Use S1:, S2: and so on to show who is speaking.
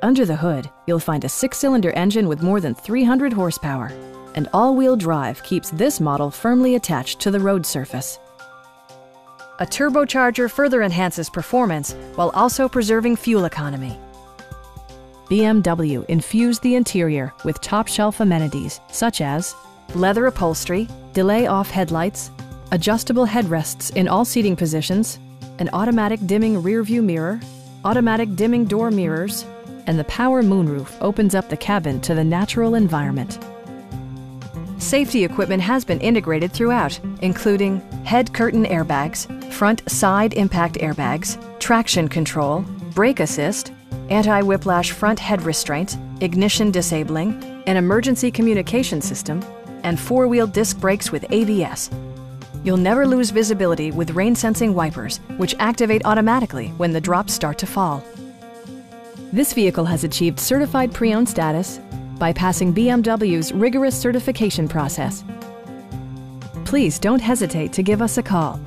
S1: Under the hood, you'll find a six-cylinder engine with more than 300 horsepower. And all-wheel drive keeps this model firmly attached to the road surface. A turbocharger further enhances performance while also preserving fuel economy. BMW infused the interior with top-shelf amenities such as leather upholstery, delay-off headlights, adjustable headrests in all seating positions, an automatic dimming rearview mirror, automatic dimming door mirrors, and the power moonroof opens up the cabin to the natural environment. Safety equipment has been integrated throughout, including head curtain airbags, front side impact airbags, traction control, brake assist, anti-whiplash front head restraint, ignition disabling, an emergency communication system, and four-wheel disc brakes with ABS. You'll never lose visibility with rain-sensing wipers, which activate automatically when the drops start to fall. This vehicle has achieved certified pre-owned status by passing BMW's rigorous certification process. Please don't hesitate to give us a call